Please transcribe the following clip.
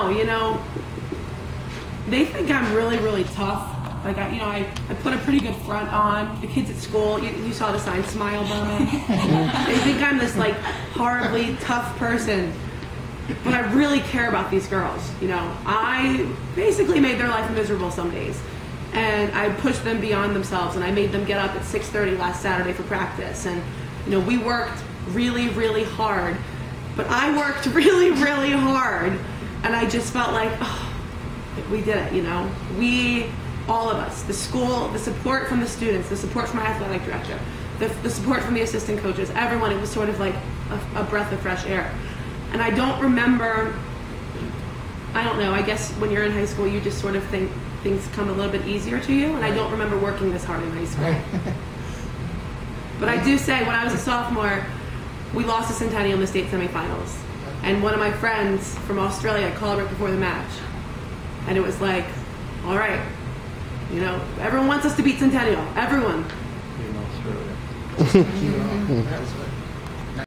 Oh, you know, they think I'm really, really tough. Like, I, you know, I, I put a pretty good front on. The kids at school, you, you saw the sign, Smile Bowman. they think I'm this, like, horribly tough person. But I really care about these girls, you know. I basically made their life miserable some days. And I pushed them beyond themselves, and I made them get up at 6.30 last Saturday for practice. And, you know, we worked really, really hard. But I worked really, really hard. And I just felt like, oh, we did it, you know. We, all of us, the school, the support from the students, the support from our athletic director, the, the support from the assistant coaches, everyone, it was sort of like a, a breath of fresh air. And I don't remember, I don't know, I guess when you're in high school, you just sort of think things come a little bit easier to you. And I don't remember working this hard in high school. But I do say, when I was a sophomore, we lost to Centennial in the state semifinals. And one of my friends from Australia called right before the match. And it was like, all right, you know, everyone wants us to beat Centennial. Everyone. In Australia. That's what